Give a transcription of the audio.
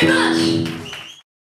very much.